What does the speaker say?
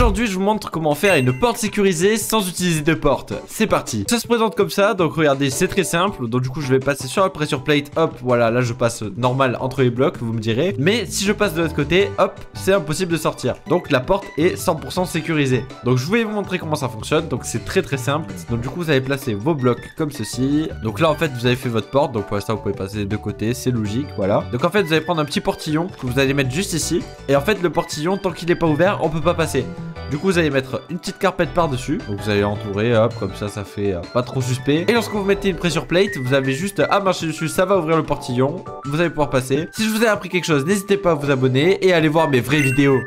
Aujourd'hui, je vous montre comment faire une porte sécurisée sans utiliser de porte. C'est parti. Ça se présente comme ça, donc regardez, c'est très simple. Donc du coup, je vais passer sur la pressure plate, hop, voilà, là je passe normal entre les blocs, vous me direz. Mais si je passe de l'autre côté, hop, c'est impossible de sortir. Donc la porte est 100% sécurisée. Donc je vais vous montrer comment ça fonctionne. Donc c'est très très simple. Donc du coup, vous allez placer vos blocs comme ceci. Donc là, en fait, vous avez fait votre porte. Donc pour l'instant, vous pouvez passer des deux côtés, c'est logique, voilà. Donc en fait, vous allez prendre un petit portillon que vous allez mettre juste ici. Et en fait, le portillon, tant qu'il n'est pas ouvert, on peut pas passer. Du coup, vous allez mettre une petite carpette par-dessus. Donc, vous allez entourer, hop, comme ça, ça fait euh, pas trop suspect. Et lorsque vous mettez une pressure plate, vous avez juste à marcher dessus, ça va ouvrir le portillon. Vous allez pouvoir passer. Si je vous ai appris quelque chose, n'hésitez pas à vous abonner et à aller voir mes vraies vidéos.